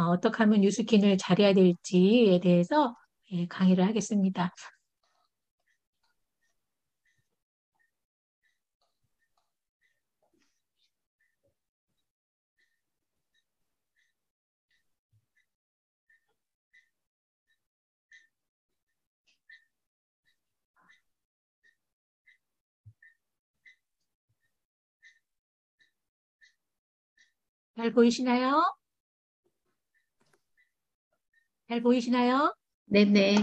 어, 떻게 하면 뉴스킨을 잘해야 될지에 대해서 예, 강의를 하겠습니다. 잘 보이시나요? 잘 보이시나요? 네네.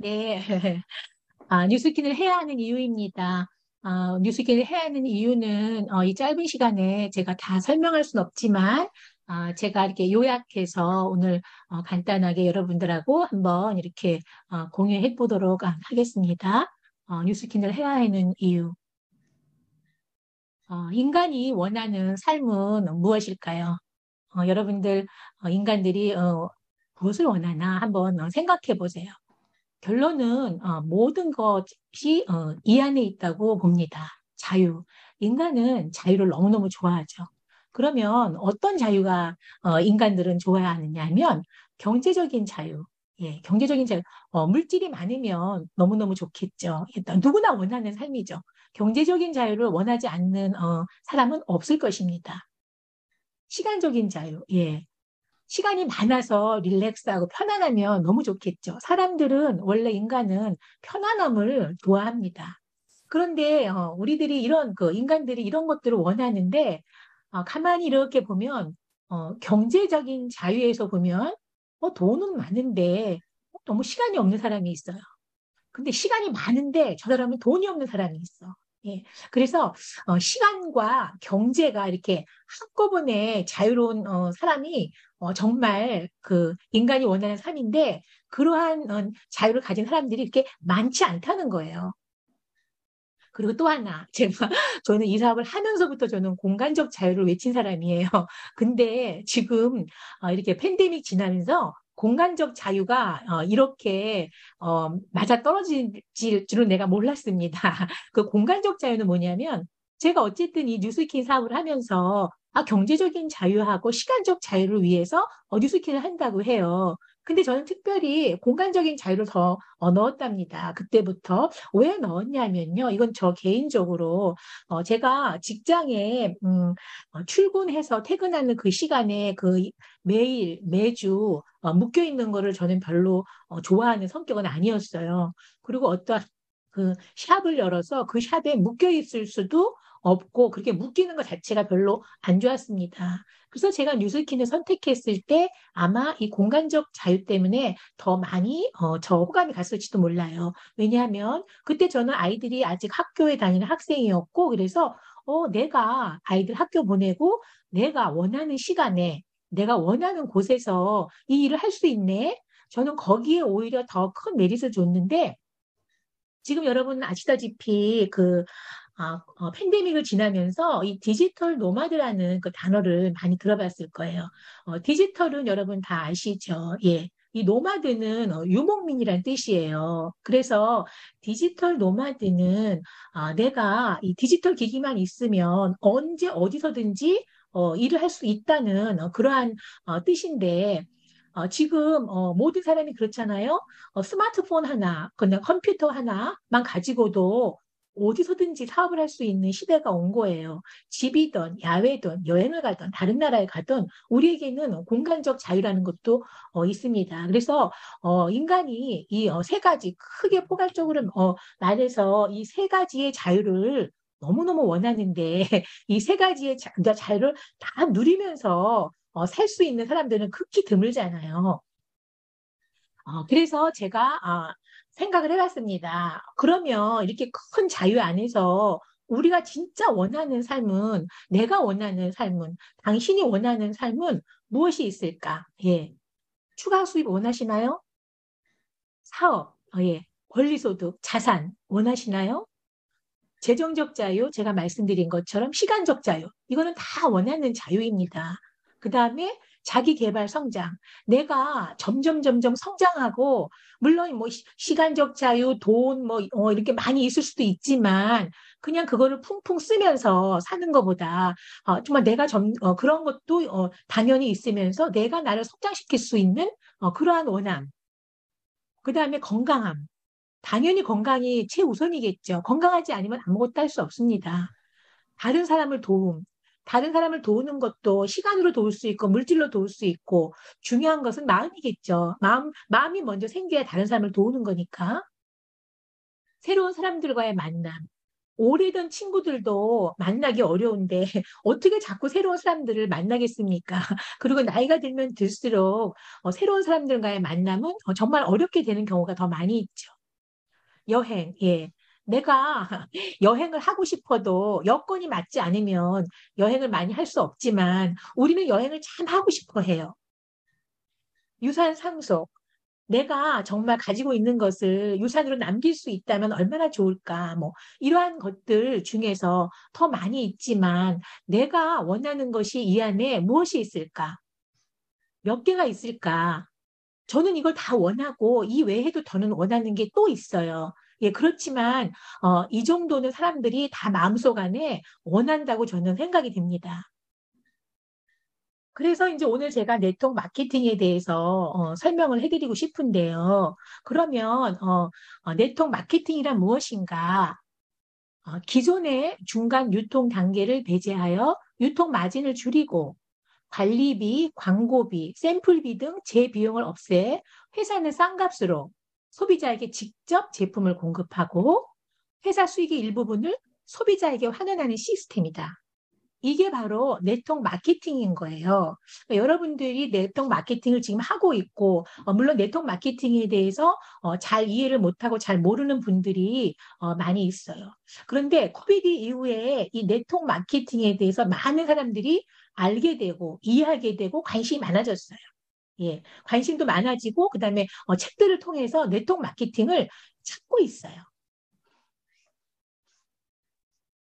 네. 아, 뉴스킨을 해야 하는 이유입니다. 아, 뉴스킨을 해야 하는 이유는 어, 이 짧은 시간에 제가 다 설명할 수는 없지만 아, 제가 이렇게 요약해서 오늘 어, 간단하게 여러분들하고 한번 이렇게 어, 공유해 보도록 하겠습니다. 어, 뉴스킨을 해야 하는 이유. 어, 인간이 원하는 삶은 무엇일까요? 어, 여러분들, 어, 인간들이 어, 무엇을 원하나 한번 어, 생각해 보세요. 결론은 어, 모든 것이 어, 이 안에 있다고 봅니다. 자유. 인간은 자유를 너무너무 좋아하죠. 그러면 어떤 자유가 어, 인간들은 좋아하느냐 하면 경제적인 자유. 예, 경제적인 자유. 어, 물질이 많으면 너무너무 좋겠죠. 누구나 원하는 삶이죠. 경제적인 자유를 원하지 않는 어, 사람은 없을 것입니다. 시간적인 자유. 예. 시간이 많아서 릴렉스하고 편안하면 너무 좋겠죠. 사람들은 원래 인간은 편안함을 좋아합니다. 그런데 어, 우리들이 이런 그 인간들이 이런 것들을 원하는데 어, 가만히 이렇게 보면 어, 경제적인 자유에서 보면 어, 돈은 많은데 어, 너무 시간이 없는 사람이 있어요. 근데 시간이 많은데 저 사람은 돈이 없는 사람이 있어. 예. 그래서 어, 시간과 경제가 이렇게 한꺼번에 자유로운 어, 사람이 어, 정말 그 인간이 원하는 삶인데 그러한 어, 자유를 가진 사람들이 이렇게 많지 않다는 거예요. 그리고 또 하나, 제가, 저는 이 사업을 하면서부터 저는 공간적 자유를 외친 사람이에요. 근데 지금 어, 이렇게 팬데믹 지나면서 공간적 자유가 어, 이렇게 어, 맞아 떨어질 줄은 내가 몰랐습니다. 그 공간적 자유는 뭐냐면 제가 어쨌든 이 뉴스킨 사업을 하면서 아, 경제적인 자유하고 시간적 자유를 위해서 어, 뉴스킨을 한다고 해요. 근데 저는 특별히 공간적인 자유를 더 어, 넣었답니다. 그때부터 왜 넣었냐면요. 이건 저 개인적으로 어, 제가 직장에 음, 어, 출근해서 퇴근하는 그 시간에 그 매일 매주 어, 묶여 있는 거를 저는 별로 어, 좋아하는 성격은 아니었어요. 그리고 어떤 그 샵을 열어서 그 샵에 묶여 있을 수도 없고 그렇게 묶이는 것 자체가 별로 안 좋았습니다. 그래서 제가 뉴스킨을 선택했을 때 아마 이 공간적 자유 때문에 더 많이 어, 저 호감이 갔을지도 몰라요. 왜냐하면 그때 저는 아이들이 아직 학교에 다니는 학생이었고 그래서 어, 내가 아이들 학교 보내고 내가 원하는 시간에 내가 원하는 곳에서 이 일을 할 수 있네. 저는 거기에 오히려 더 큰 메리트를 줬는데 지금 여러분 아시다시피 그 아, 어, 팬데믹을 지나면서 이 디지털 노마드라는 그 단어를 많이 들어봤을 거예요. 어, 디지털은 여러분 다 아시죠? 예. 이 노마드는 어, 유목민이란 뜻이에요. 그래서 디지털 노마드는 아, 내가 이 디지털 기기만 있으면 언제 어디서든지 어, 일을 할 수 있다는 어, 그러한 어, 뜻인데 어, 지금 어, 모든 사람이 그렇잖아요. 어, 스마트폰 하나, 그냥 컴퓨터 하나만 가지고도 어디서든지 사업을 할 수 있는 시대가 온 거예요. 집이든 야외든 여행을 가든 다른 나라에 가든 우리에게는 공간적 자유라는 것도 어, 있습니다. 그래서 어, 인간이 이세 어, 가지 크게 포괄적으로 어, 말해서 이 세 가지의 자유를 너무너무 원하는데 이 세 가지의 자, 그러니까 자유를 다 누리면서 어, 살 수 있는 사람들은 극히 드물잖아요. 어, 그래서 제가 아, 생각을 해봤습니다. 그러면 이렇게 큰 자유 안에서 우리가 진짜 원하는 삶은, 내가 원하는 삶은, 당신이 원하는 삶은 무엇이 있을까? 예. 추가 수입 원하시나요? 사업, 어, 예. 권리소득, 자산 원하시나요? 재정적 자유, 제가 말씀드린 것처럼 시간적 자유. 이거는 다 원하는 자유입니다. 그 다음에 자기 개발 성장. 내가 점점 점점 성장하고 물론 뭐 시간적 자유, 돈뭐 어, 이렇게 많이 있을 수도 있지만 그냥 그거를 풍풍 쓰면서 사는 것보다 어, 정말 내가 점, 어, 그런 것도 어, 당연히 있으면서 내가 나를 성장시킬 수 있는 어, 그러한 원함. 그 다음에 건강함. 당연히 건강이 최우선이겠죠. 건강하지 않으면 아무것도 할 수 없습니다. 다른 사람을 도움, 다른 사람을 도우는 것도 시간으로 도울 수 있고 물질로 도울 수 있고 중요한 것은 마음이겠죠. 마음, 마음이 먼저 생겨야 다른 사람을 도우는 거니까. 새로운 사람들과의 만남. 오래된 친구들도 만나기 어려운데 어떻게 자꾸 새로운 사람들을 만나겠습니까? 그리고 나이가 들면 들수록 어, 새로운 사람들과의 만남은 어, 정말 어렵게 되는 경우가 더 많이 있죠. 여행, 예. 내가 여행을 하고 싶어도 여건이 맞지 않으면 여행을 많이 할 수 없지만 우리는 여행을 참 하고 싶어 해요. 유산 상속. 내가 정말 가지고 있는 것을 유산으로 남길 수 있다면 얼마나 좋을까. 뭐, 이러한 것들 중에서 더 많이 있지만 내가 원하는 것이 이 안에 무엇이 있을까? 몇 개가 있을까? 저는 이걸 다 원하고 이 외에도 더는 원하는 게 또 있어요. 예, 그렇지만, 어, 이 정도는 사람들이 다 마음속 안에 원한다고 저는 생각이 됩니다. 그래서 이제 오늘 제가 네트워크 마케팅에 대해서 어, 설명을 해드리고 싶은데요. 그러면 어, 어, 네트워크 마케팅이란 무엇인가? 어, 기존의 중간 유통 단계를 배제하여 유통 마진을 줄이고 관리비, 광고비, 샘플비 등 재비용을 없애 회사는 싼 값으로 소비자에게 직접 제품을 공급하고 회사 수익의 일부분을 소비자에게 환원하는 시스템이다. 이게 바로 네트워크 마케팅인 거예요. 그러니까 여러분들이 네트워크 마케팅을 지금 하고 있고, 어, 물론 네트워크 마케팅에 대해서 어, 잘 이해를 못하고 잘 모르는 분들이 어, 많이 있어요. 그런데 Covid 이후에 이 네트워크 마케팅에 대해서 많은 사람들이 알게 되고 이해하게 되고 관심이 많아졌어요. 예, 관심도 많아지고 그다음에 어, 책들을 통해서 네트워크 마케팅을 찾고 있어요.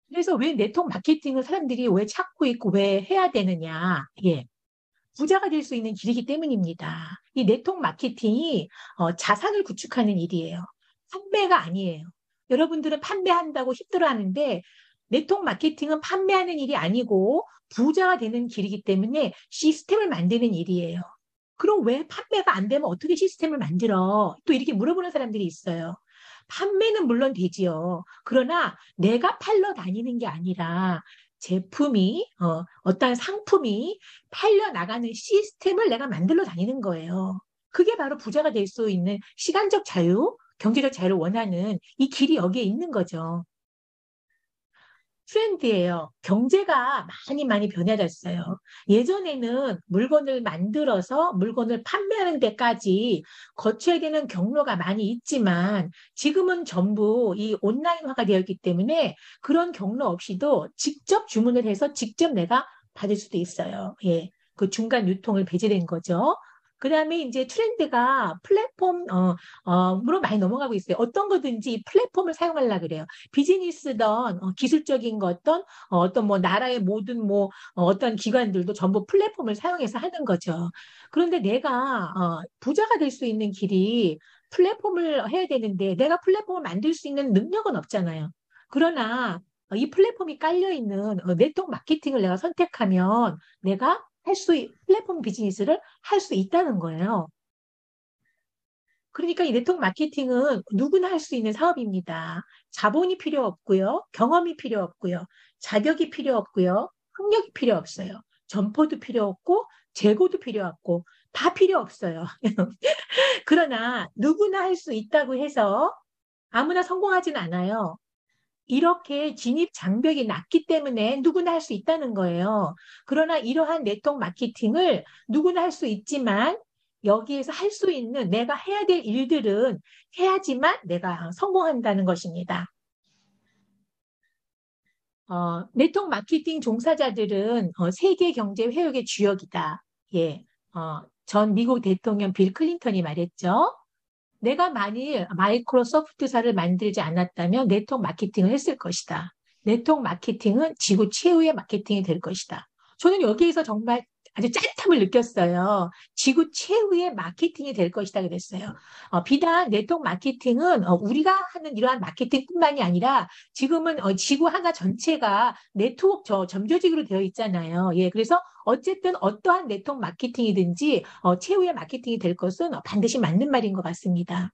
그래서 왜 네트워크 마케팅을 사람들이 왜 찾고 있고 왜 해야 되느냐? 예. 부자가 될 수 있는 길이기 때문입니다. 이 네트워크 마케팅이 어, 자산을 구축하는 일이에요. 판매가 아니에요. 여러분들은 판매한다고 힘들어하는데 네트워크 마케팅은 판매하는 일이 아니고 부자가 되는 길이기 때문에 시스템을 만드는 일이에요. 그럼 왜 판매가 안 되면 어떻게 시스템을 만들어? 또 이렇게 물어보는 사람들이 있어요. 판매는 물론 되지요. 그러나 내가 팔러 다니는 게 아니라 제품이 어, 어떤 상품이 팔려 나가는 시스템을 내가 만들러 다니는 거예요. 그게 바로 부자가 될 수 있는 시간적 자유, 경제적 자유를 원하는 이 길이 여기에 있는 거죠. 트렌드예요. 경제가 많이 많이 변해졌어요. 예전에는 물건을 만들어서 물건을 판매하는 데까지 거쳐야 되는 경로가 많이 있지만 지금은 전부 이 온라인화가 되었기 때문에 그런 경로 없이도 직접 주문을 해서 직접 내가 받을 수도 있어요. 예. 그 중간 유통을 배제된 거죠. 그 다음에 이제 트렌드가 플랫폼, 어, 어,으로 많이 넘어가고 있어요. 어떤 거든지 플랫폼을 사용하려 그래요. 비즈니스든, 어, 기술적인 것든, 어, 어떤 뭐 나라의 모든 뭐, 어, 어떤 기관들도 전부 플랫폼을 사용해서 하는 거죠. 그런데 내가, 어, 부자가 될 수 있는 길이 플랫폼을 해야 되는데 내가 플랫폼을 만들 수 있는 능력은 없잖아요. 그러나 이 플랫폼이 깔려있는 어, 네트워크 마케팅을 내가 선택하면 내가 할 수 플랫폼 비즈니스를 할 수 있다는 거예요. 그러니까 이 네트워크 마케팅은 누구나 할 수 있는 사업입니다. 자본이 필요 없고요. 경험이 필요 없고요. 자격이 필요 없고요. 학력이 필요 없어요. 점포도 필요 없고 재고도 필요 없고 다 필요 없어요. 그러나 누구나 할 수 있다고 해서 아무나 성공하진 않아요. 이렇게 진입 장벽이 낮기 때문에 누구나 할 수 있다는 거예요. 그러나 이러한 네트워크 마케팅을 누구나 할 수 있지만 여기에서 할 수 있는 내가 해야 될 일들은 해야지만 내가 성공한다는 것입니다. 어, 네트워크 마케팅 종사자들은 어, 세계 경제 회복의 주역이다. 예, 어, 전 미국 대통령 빌 클린턴이 말했죠. 내가 만일 마이크로소프트사를 만들지 않았다면 네트워크 마케팅을 했을 것이다. 네트워크 마케팅은 지구 최후의 마케팅이 될 것이다. 저는 여기에서 정말 아주 짜릿함을 느꼈어요. 지구 최후의 마케팅이 될 것이다 그랬어요. 어, 비단 네트워크 마케팅은 어, 우리가 하는 이러한 마케팅뿐만이 아니라 지금은 어, 지구 하나 전체가 네트워크 저 점조직으로 되어 있잖아요. 예, 그래서 어쨌든 어떠한 네트워크 마케팅이든지 어, 최후의 마케팅이 될 것은 반드시 맞는 말인 것 같습니다.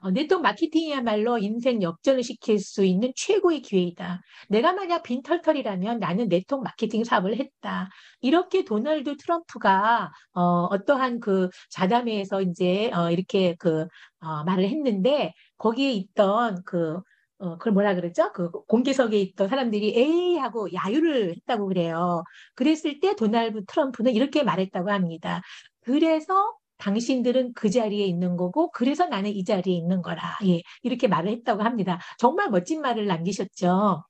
어, 네트워크 마케팅이야말로 인생 역전을 시킬 수 있는 최고의 기회이다. 내가 만약 빈털털이라면 나는 네트워크 마케팅 사업을 했다. 이렇게 도널드 트럼프가 어, 떠한 그 자담회에서 이제 어, 이렇게 그 어, 말을 했는데 거기에 있던 그 어, 그걸 뭐라 그랬죠? 그 공개석에 있던 사람들이 에이 하고 야유를 했다고 그래요. 그랬을 때 도널드 트럼프는 이렇게 말했다고 합니다. 그래서 당신들은 그 자리에 있는 거고 그래서 나는 이 자리에 있는 거라. 예, 이렇게 말을 했다고 합니다. 정말 멋진 말을 남기셨죠.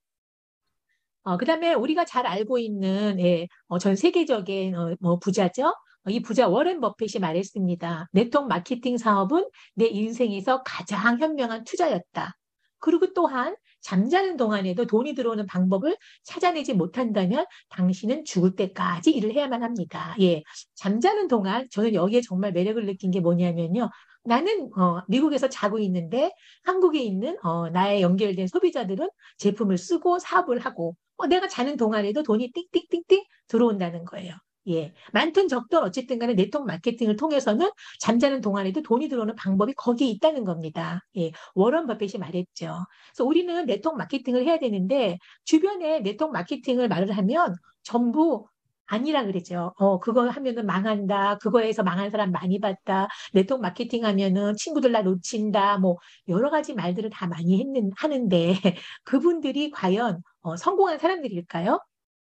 어, 그다음에 우리가 잘 알고 있는 예, 어, 전 세계적인 어, 뭐 부자죠. 어, 이 부자 워렌 버핏이 말했습니다. 네트워크 마케팅 사업은 내 인생에서 가장 현명한 투자였다. 그리고 또한 잠자는 동안에도 돈이 들어오는 방법을 찾아내지 못한다면 당신은 죽을 때까지 일을 해야만 합니다. 예. 잠자는 동안 저는 여기에 정말 매력을 느낀 게 뭐냐면요. 나는 어, 미국에서 자고 있는데 한국에 있는 어, 나의 연결된 소비자들은 제품을 쓰고 사업을 하고 어, 내가 자는 동안에도 돈이 띵띵띵띵 들어온다는 거예요. 예. 많든 적든 어쨌든 간에 네트워크 마케팅을 통해서는 잠자는 동안에도 돈이 들어오는 방법이 거기에 있다는 겁니다. 예. 워런 버핏이 말했죠. 그래서 우리는 네트워크 마케팅을 해야 되는데 주변에 네트워크 마케팅을 말을 하면 전부 아니라 그러죠. 어, 그거 하면은 망한다. 그거에서 망한 사람 많이 봤다. 네트워크 마케팅 하면은 친구들 나 놓친다. 뭐, 여러 가지 말들을 다 많이 했는, 하는데, 그분들이 과연, 어, 성공한 사람들일까요?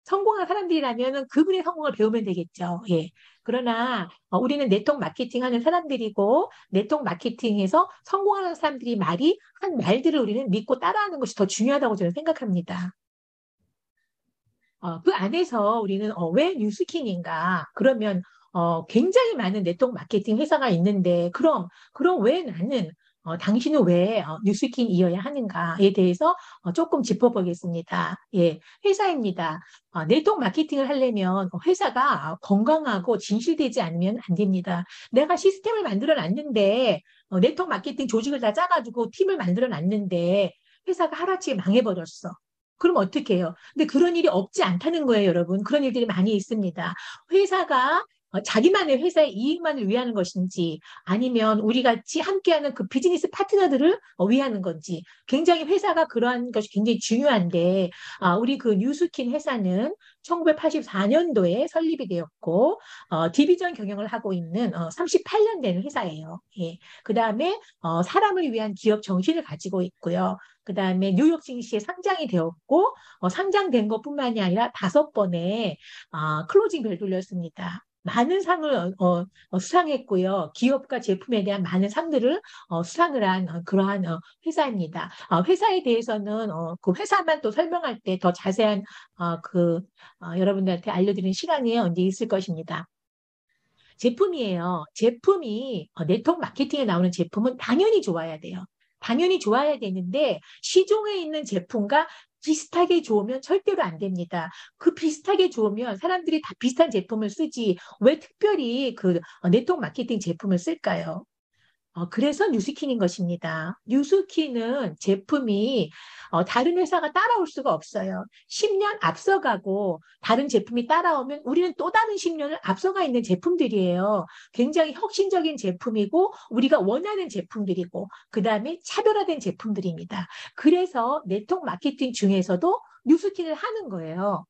성공한 사람들이라면 그분의 성공을 배우면 되겠죠. 예. 그러나 어, 우리는 네트워크 마케팅 하는 사람들이고 네트워크 마케팅에서 성공하는 사람들이 말이 한 말들을 우리는 믿고 따라하는 것이 더 중요하다고 저는 생각합니다. 어, 그 안에서 우리는 어, 왜 뉴스킨인가? 그러면 어, 굉장히 많은 네트워크 마케팅 회사가 있는데 그럼 그럼 왜 나는 어, 당신은 왜 어, 뉴스킨이어야 하는가에 대해서 어, 조금 짚어보겠습니다. 예, 회사입니다. 어, 네트워크 마케팅을 하려면 회사가 건강하고 진실되지 않으면 안 됩니다. 내가 시스템을 만들어 놨는데 어, 네트워크 마케팅 조직을 다 짜가지고 팀을 만들어 놨는데 회사가 하루아침에 망해버렸어. 그럼 어떻게 해요? 근데 그런 일이 없지 않다는 거예요, 여러분. 그런 일들이 많이 있습니다. 회사가 어, 자기만의 회사의 이익만을 위하는 것인지 아니면 우리 같이 함께하는 그 비즈니스 파트너들을 어, 위하는 건지 굉장히 회사가 그러한 것이 굉장히 중요한데 아, 우리 그 뉴스킨 회사는 1984년도에 설립이 되었고 어, 디비전 경영을 하고 있는 어, 38년 되는 회사예요. 예. 그 다음에 어, 사람을 위한 기업 정신을 가지고 있고요. 그 다음에 뉴욕 증시에 상장이 되었고 어, 상장된 것뿐만이 아니라 다섯 번의 어, 클로징 벨 돌렸습니다. 많은 상을 어, 어, 수상했고요. 기업과 제품에 대한 많은 상들을 어, 수상을 한 어, 그러한 어, 회사입니다. 어, 회사에 대해서는 그 회사만 또 설명할 때 더 자세한 그 여러분들한테 알려드리는 시간이 언제 있을 것입니다. 제품이에요. 제품이 네트워크 마케팅에 나오는 제품은 당연히 좋아야 돼요. 당연히 좋아야 되는데 시중에 있는 제품과 비슷하게 좋으면 절대로 안 됩니다. 그 비슷하게 좋으면 사람들이 다 비슷한 제품을 쓰지 왜 특별히 그 네트워크 마케팅 제품을 쓸까요? 어, 그래서 뉴스킨인 것입니다. 뉴스킨은 제품이 어, 다른 회사가 따라올 수가 없어요. 10년 앞서가고 다른 제품이 따라오면 우리는 또 다른 10년을 앞서가 있는 제품들이에요. 굉장히 혁신적인 제품이고 우리가 원하는 제품들이고 그 다음에 차별화된 제품들입니다. 그래서 네트워크 마케팅 중에서도 뉴스킨을 하는 거예요.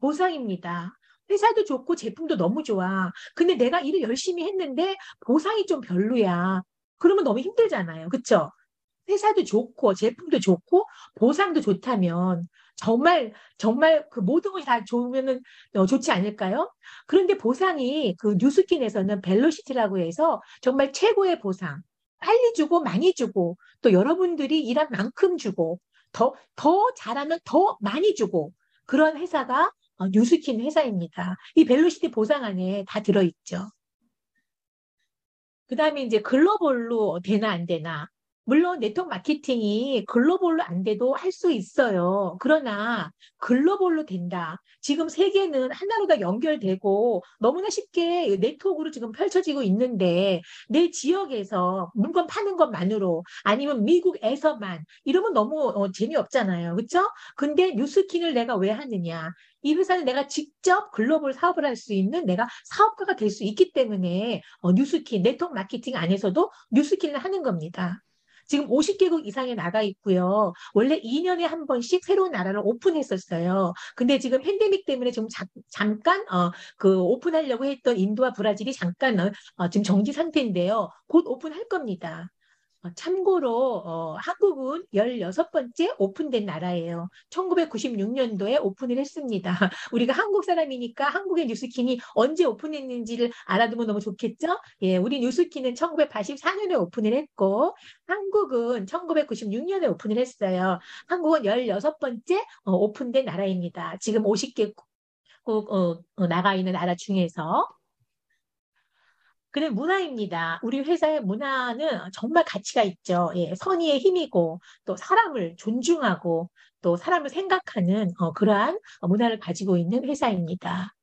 보상입니다. 회사도 좋고 제품도 너무 좋아. 근데 내가 일을 열심히 했는데 보상이 좀 별로야. 그러면 너무 힘들잖아요. 그쵸? 회사도 좋고 제품도 좋고 보상도 좋다면 정말 정말 그 모든 것이 다 좋으면은 어, 좋지 않을까요? 그런데 보상이 그 뉴스킨에서는 벨로시티라고 해서 정말 최고의 보상. 빨리 주고 많이 주고 또 여러분들이 일한 만큼 주고 더 더 잘하면 더 많이 주고 그런 회사가 어, 뉴스킨 회사입니다. 이 벨로시티 보상 안에 다 들어있죠. 그 다음에 이제 글로벌로 되나 안 되나. 물론 네트워크 마케팅이 글로벌로 안 돼도 할 수 있어요. 그러나 글로벌로 된다. 지금 세계는 하나로 다 연결되고 너무나 쉽게 네트워크로 지금 펼쳐지고 있는데 내 지역에서 물건 파는 것만으로 아니면 미국에서만 이러면 너무 어, 재미없잖아요. 그렇죠? 근데 뉴스킹을 내가 왜 하느냐? 이 회사는 내가 직접 글로벌 사업을 할 수 있는 내가 사업가가 될 수 있기 때문에 어, 뉴스킨, 네트워크 마케팅 안에서도 뉴스킨을 하는 겁니다. 지금 50개국 이상에 나가 있고요. 원래 2년에 한 번씩 새로운 나라를 오픈했었어요. 근데 지금 팬데믹 때문에 좀 자, 잠깐 어, 그 오픈하려고 했던 인도와 브라질이 잠깐 어, 어 지금 정지 상태인데요. 곧 오픈할 겁니다. 어, 참고로 어, 한국은 16번째 오픈된 나라예요. 1996년도에 오픈을 했습니다. 우리가 한국 사람이니까 한국의 뉴스킨이 언제 오픈했는지를 알아두면 너무 좋겠죠? 예, 우리 뉴스킨은 1984년에 오픈을 했고 한국은 1996년에 오픈을 했어요. 한국은 16번째 어, 오픈된 나라입니다. 지금 50개 국 어, 어, 나가 있는 나라 중에서 그는 문화입니다. 우리 회사의 문화는 정말 가치가 있죠. 예, 선의의 힘이고 또 사람을 존중하고 또 사람을 생각하는 어, 그러한 문화를 가지고 있는 회사입니다.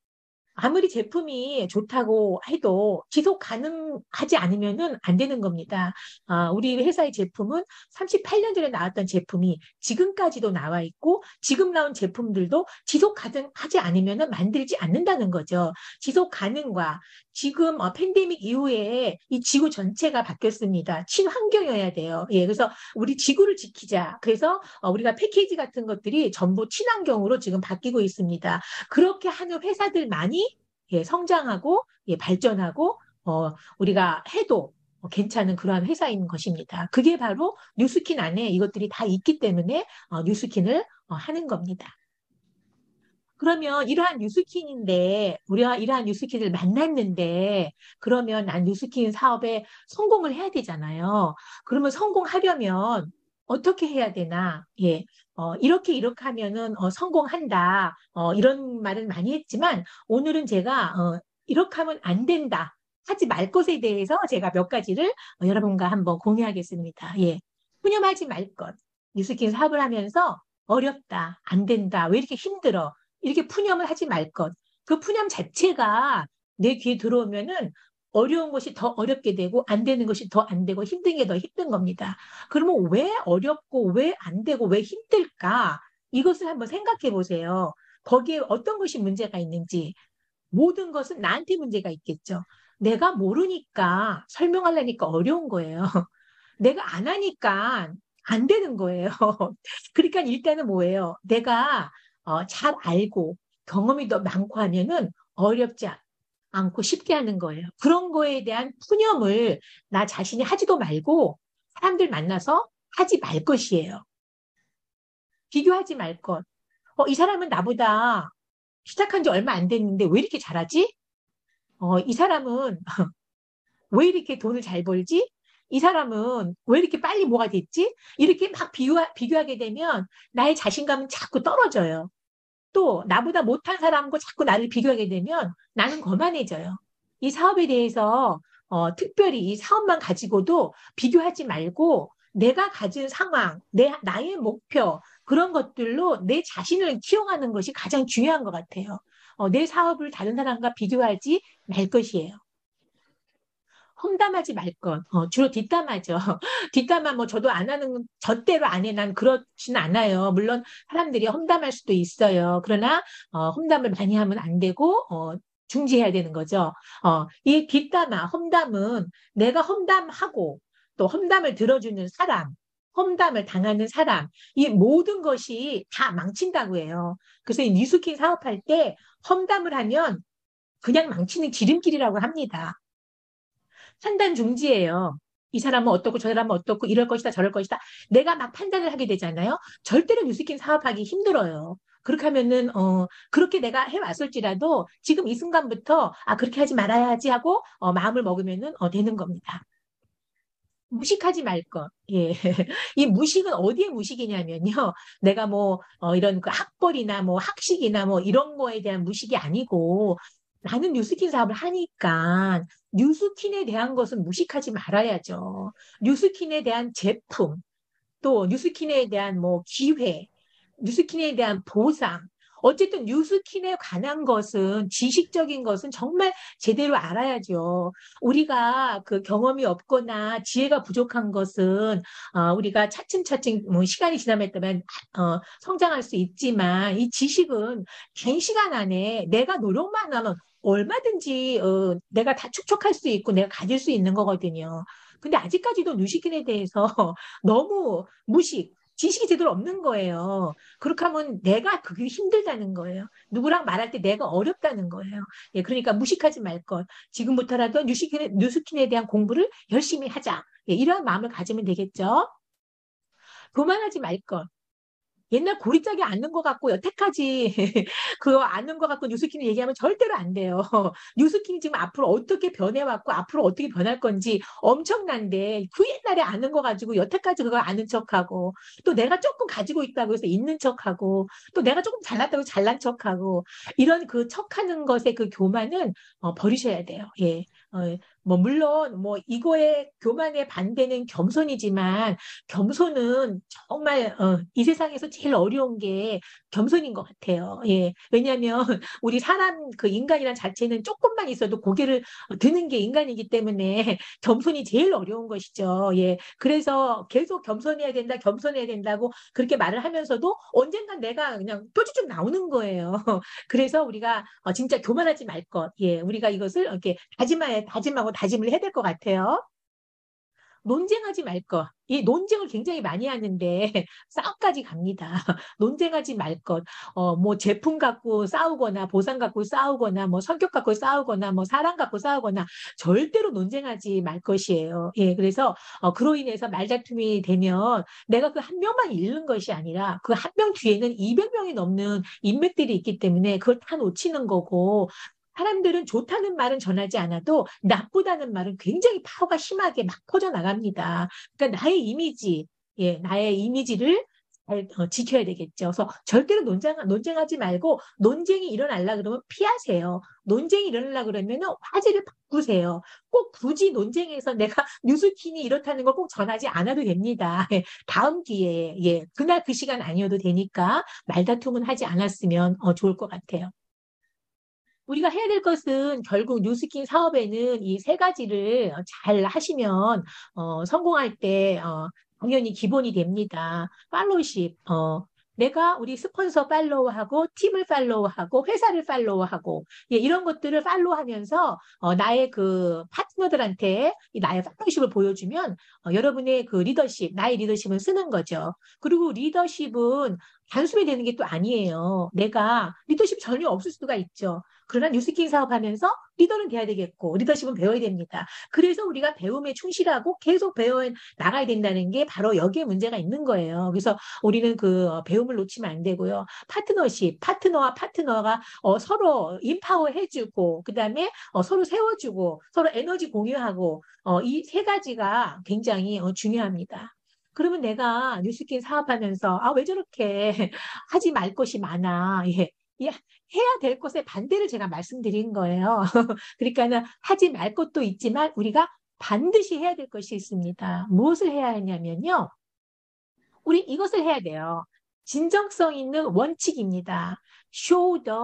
아무리 제품이 좋다고 해도 지속 가능하지 않으면은 안 되는 겁니다. 아, 우리 회사의 제품은 38년 전에 나왔던 제품이 지금까지도 나와 있고 지금 나온 제품들도 지속 가능하지 않으면은 만들지 않는다는 거죠. 지속 가능과 지금 어, 팬데믹 이후에 이 지구 전체가 바뀌었습니다. 친환경이어야 돼요. 예, 그래서 우리 지구를 지키자. 그래서 어, 우리가 패키지 같은 것들이 전부 친환경으로 지금 바뀌고 있습니다. 그렇게 하는 회사들많이 예, 성장하고 예, 발전하고 어, 우리가 해도 괜찮은 그러한 회사인 것입니다. 그게 바로 뉴스킨 안에 이것들이 다 있기 때문에 어, 뉴스킨을 어, 하는 겁니다. 그러면 이러한 뉴스킨인데 우리가 이러한 뉴스킨을 만났는데 그러면 난 뉴스킨 사업에 성공을 해야 되잖아요. 그러면 성공하려면 어떻게 해야 되나? 예. 어, 이렇게 이렇게 하면은 어, 성공한다. 어, 이런 말을 많이 했지만 오늘은 제가 어, 이렇게 하면 안 된다. 하지 말 것에 대해서 제가 몇 가지를 어, 여러분과 한번 공유하겠습니다. 예. 푸념하지 말 것. 뉴스킨 사업을 하면서 어렵다, 안 된다, 왜 이렇게 힘들어? 이렇게 푸념을 하지 말 것. 그 푸념 자체가 내 귀에 들어오면은 어려운 것이 더 어렵게 되고 안 되는 것이 더 안 되고 힘든 게 더 힘든 겁니다. 그러면 왜 어렵고 왜 안 되고 왜 힘들까? 이것을 한번 생각해 보세요. 거기에 어떤 것이 문제가 있는지 모든 것은 나한테 문제가 있겠죠. 내가 모르니까 설명하려니까 어려운 거예요. 내가 안 하니까 안 되는 거예요. 그러니까 일단은 뭐예요? 내가 어, 잘 알고 경험이 더 많고 하면은 어렵지 않고 쉽게 하는 거예요. 그런 거에 대한 푸념을 나 자신이 하지도 말고 사람들 만나서 하지 말 것이에요. 비교하지 말 것. 어, 이 사람은 나보다 시작한 지 얼마 안 됐는데 왜 이렇게 잘하지? 어, 이 사람은 왜 이렇게 돈을 잘 벌지? 이 사람은 왜 이렇게 빨리 뭐가 됐지? 이렇게 막 비교하, 비교하게 되면 나의 자신감은 자꾸 떨어져요. 또 나보다 못한 사람과 자꾸 나를 비교하게 되면 나는 거만해져요. 이 사업에 대해서 어, 특별히 이 사업만 가지고도 비교하지 말고 내가 가진 상황, 내 나의 목표 그런 것들로 내 자신을 키워가는 것이 가장 중요한 것 같아요. 어, 내 사업을 다른 사람과 비교하지 말 것이에요. 험담하지 말 것. 어, 주로 뒷담하죠. 뒷담화 뭐 저도 안 하는, 저대로 안 해. 난 그렇진 않아요. 물론 사람들이 험담할 수도 있어요. 그러나, 어, 험담을 많이 하면 안 되고, 어, 중지해야 되는 거죠. 어, 이 뒷담화, 험담은 내가 험담하고 또 험담을 들어주는 사람, 험담을 당하는 사람, 이 모든 것이 다 망친다고 해요. 그래서 이 뉴스킨 사업할 때 험담을 하면 그냥 망치는 지름길이라고 합니다. 판단 중지예요. 이 사람은 어떻고 저 사람은 어떻고 이럴 것이다 저럴 것이다. 내가 막 판단을 하게 되잖아요. 절대로 뉴스킨 사업하기 힘들어요. 그렇게 하면은 어 그렇게 내가 해왔을지라도 지금 이 순간부터 아 그렇게 하지 말아야지 하고 어, 마음을 먹으면은 어, 되는 겁니다. 무식하지 말 것. 예. 이 무식은 어디에 무식이냐면요. 내가 뭐, 어, 이런 그 학벌이나 뭐 학식이나 뭐 이런 거에 대한 무식이 아니고, 나는 뉴스킨 사업을 하니까 뉴스킨에 대한 것은 무식하지 말아야죠. 뉴스킨에 대한 제품, 또 뉴스킨에 대한 뭐 기회, 뉴스킨에 대한 보상, 어쨌든 뉴스킨에 관한 것은 지식적인 것은 정말 제대로 알아야죠. 우리가 그 경험이 없거나 지혜가 부족한 것은 어, 우리가 차츰차츰 뭐 시간이 지나면 어, 성장할 수 있지만 이 지식은 긴 시간 안에 내가 노력만 하면 얼마든지 어, 내가 다 축적할 수 있고 내가 가질 수 있는 거거든요. 근데 아직까지도 뉴스킨에 대해서 너무 무식, 지식이 제대로 없는 거예요. 그렇게 하면 내가 그게 힘들다는 거예요. 누구랑 말할 때 내가 어렵다는 거예요. 예, 그러니까 무식하지 말 것. 지금부터라도 뉴스킨에, 뉴스킨에 대한 공부를 열심히 하자. 예, 이러한 마음을 가지면 되겠죠. 교만하지 말 것. 옛날 고리짝이 앉는 것 같고 여태까지 그거 앉는 것 같고 뉴스킨이 얘기하면 절대로 안 돼요. 뉴스킨이 지금 앞으로 어떻게 변해왔고 앞으로 어떻게 변할 건지 엄청난데 그 옛날에 아는 거 가지고 여태까지 그걸 아는 척하고 또 내가 조금 가지고 있다고 해서 있는 척하고 또 내가 조금 잘났다고 잘난 척하고 이런 그 척하는 것의 그 교만은 어, 버리셔야 돼요. 예. 어, 뭐 물론 뭐 이거에 교만의 반대는 겸손이지만 겸손은 정말 어, 이 세상에서 제일 어려운 게 겸손인 것 같아요. 예. 왜냐하면 우리 사람 그 인간이란 자체는 조금만 있어도 고개를 드는 게 인간이기 때문에 겸손이 제일 어려운 것이죠. 예. 그래서 계속 겸손해야 된다, 겸손해야 된다고 그렇게 말을 하면서도 언젠간 내가 그냥 뾰주쭉 나오는 거예요. 그래서 우리가 어, 진짜 교만하지 말 것. 예. 우리가 이것을 이렇게 다짐해, 다짐하고 다짐을 해야 될 것 같아요. 논쟁하지 말 것. 이 논쟁을 굉장히 많이 하는데 싸움까지 갑니다. 논쟁하지 말 것. 어, 뭐 제품 갖고 싸우거나 보상 갖고 싸우거나 뭐 성격 갖고 싸우거나 뭐 사랑 갖고 싸우거나 절대로 논쟁하지 말 것이에요. 예, 그래서 어, 그로 인해서 말다툼이 되면 내가 그 한 명만 잃는 것이 아니라 그 한 명 뒤에는 200명이 넘는 인맥들이 있기 때문에 그걸 다 놓치는 거고 사람들은 좋다는 말은 전하지 않아도 나쁘다는 말은 굉장히 파워가 심하게 막 퍼져나갑니다. 그러니까 나의 이미지, 예, 나의 이미지를 잘 어, 지켜야 되겠죠. 그래서 절대로 논쟁, 논쟁하지 말고 논쟁이 일어날라 그러면 피하세요. 논쟁이 일어나려 그러면 화제를 바꾸세요. 꼭 굳이 논쟁에서 내가 뉴스킨이 이렇다는 걸 꼭 전하지 않아도 됩니다. 예, 다음 기회에, 예, 그날 그 시간 아니어도 되니까 말다툼은 하지 않았으면 어, 좋을 것 같아요. 우리가 해야 될 것은 결국 뉴스킨 사업에는 이 세 가지를 잘 하시면 어, 성공할 때 어, 당연히 기본이 됩니다. 팔로우십, 어, 내가 우리 스폰서 팔로우하고 팀을 팔로우하고 회사를 팔로우하고 예, 이런 것들을 팔로우하면서 어, 나의 그 파트너들한테 나의 팔로우십을 보여주면 어, 여러분의 그 리더십, 나의 리더십은 쓰는 거죠. 그리고 리더십은 단숨에 되는 게 또 아니에요. 내가 리더십 전혀 없을 수가 있죠. 그러나 뉴스킹 사업하면서 리더는 돼야 되겠고 리더십은 배워야 됩니다. 그래서 우리가 배움에 충실하고 계속 배워 나가야 된다는 게 바로 여기에 문제가 있는 거예요. 그래서 우리는 그 어, 배움을 놓치면 안 되고요. 파트너십, 파트너와 파트너가 어, 서로 인파워 해주고 그다음에 어, 서로 세워주고 서로 에너지 공유하고 어, 이 세 가지가 굉장히 어, 중요합니다. 그러면 내가 뉴스킨 사업하면서 아 왜 저렇게 하지 말 것이 많아. 예. 예, 해야 될 것의 반대를 제가 말씀드린 거예요. 그러니까는 하지 말 것도 있지만 우리가 반드시 해야 될 것이 있습니다. 무엇을 해야 하냐면요. 우리 이것을 해야 돼요. 진정성 있는 원칙입니다. show the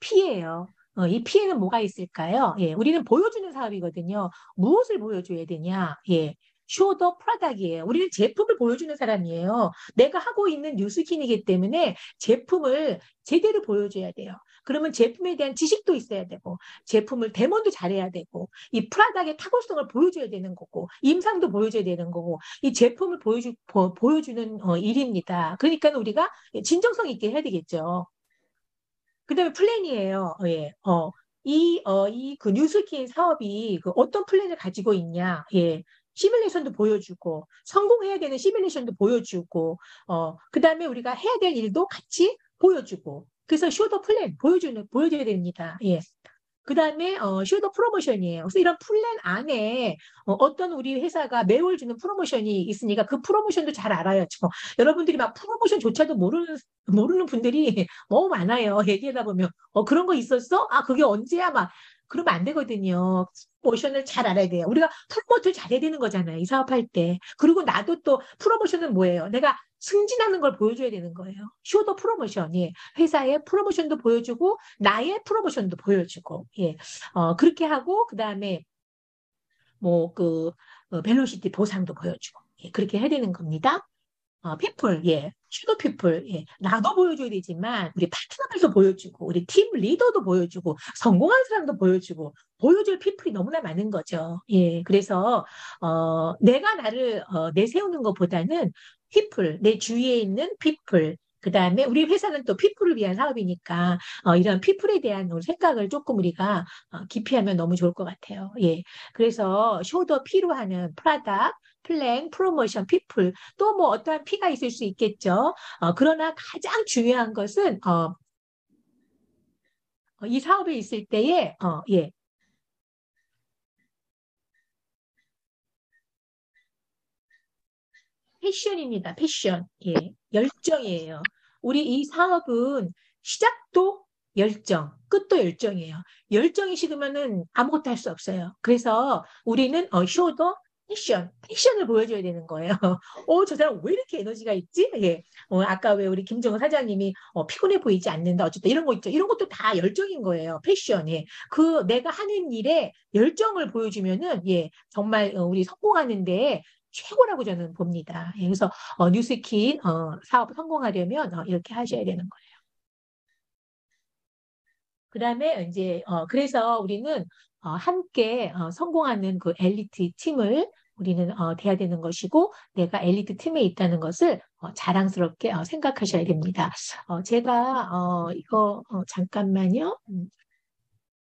피해요. 어, 이 피해는 뭐가 있을까요? 예, 우리는 보여주는 사업이거든요. 무엇을 보여줘야 되냐? 예, 쇼더 프라닥이에요. 우리는 제품을 보여주는 사람이에요. 내가 하고 있는 뉴스킨이기 때문에 제품을 제대로 보여줘야 돼요. 그러면 제품에 대한 지식도 있어야 되고, 제품을 데모도 잘해야 되고, 이 product의 탁월성을 보여줘야 되는 거고, 임상도 보여줘야 되는 거고, 이 제품을 보여주, 보, 여주는 어, 일입니다. 그러니까 우리가 진정성 있게 해야 되겠죠. 그 다음에 플랜이에요. 어, 예, 어, 이, 어, 이, 그 뉴스킨 사업이 그 어떤 플랜을 가지고 있냐. 예. 시뮬레이션도 보여주고 성공해야 되는 시뮬레이션도 보여주고 어 그다음에 우리가 해야 될 일도 같이 보여주고 그래서 show the plan 보여주는 보여줘야 됩니다. 예. 그 다음에 어, show the promotion이에요. 그래서 이런 플랜 안에 어, 떤 우리 회사가 매월 주는 프로모션이 있으니까 그 프로모션도 잘 알아야죠. 여러분들이 막 프로모션조차도 모르는 모르는 분들이 너무 많아요. 얘기하다 보면 어 그런 거 있었어? 아 그게 언제야? 막 그러면 안 되거든요. 프로모션을 잘 알아야 돼요. 우리가 promote를 잘해야 되는 거잖아요. 이 사업할 때. 그리고 나도 또 프로모션은 뭐예요? 내가 승진하는 걸 보여줘야 되는 거예요. show the promotion, 예. 회사의 프로모션도 보여주고, 나의 프로모션도 보여주고, 예. 어, 그렇게 하고, 그 다음에, 뭐, 그, 어, velocity 보상도 보여주고, 예. 그렇게 해야 되는 겁니다. 어, people, 예. Show the people, 예. 나도 보여줘야 되지만, 우리 파트너들도 보여주고, 우리 팀 리더도 보여주고, 성공한 사람도 보여주고, 보여줄 people이 너무나 많은 거죠. 예. 그래서, 어, 내가 나를, 어, 내세우는 것보다는 People, 내 주위에 있는 people, 그 다음에 우리 회사는 또 people을 위한 사업이니까 어, 이런 people에 대한 생각을 조금 우리가 어, 깊이 하면 너무 좋을 것 같아요. 예. 그래서 show the P로 하는 product, plan, promotion, people, 또 뭐 어떠한 P가 있을 수 있겠죠. 어, 그러나 가장 중요한 것은, 어, 어이 사업에 있을 때에, 어, 예. 패션입니다. 패션. 예. 열정이에요. 우리 이 사업은 시작도 열정, 끝도 열정이에요. 열정이 식으면은 아무것도 할 수 없어요. 그래서 우리는 어, 쇼도 패션, 패션을 보여줘야 되는 거예요. 어, 저 사람 왜 이렇게 에너지가 있지? 예. 어, 아까 왜 우리 김정은 사장님이 어, 피곤해 보이지 않는다. 어쨌든 이런 거 있죠. 이런 것도 다 열정인 거예요. 패션에. 그 내가 하는 일에 열정을 보여주면은, 예, 정말 어, 우리 성공하는데 최고라고 저는 봅니다. 예, 그래서 어, 뉴스킨 어, 사업 성공하려면 어, 이렇게 하셔야 되는 거예요. 그 다음에 이제 어, 그래서 우리는 어, 함께 어, 성공하는 그 엘리트 팀을 우리는 어, 돼야 되는 것이고 내가 엘리트 팀에 있다는 것을 어, 자랑스럽게 어, 생각하셔야 됩니다. 어, 제가 어, 이거 어, 잠깐만요. 음.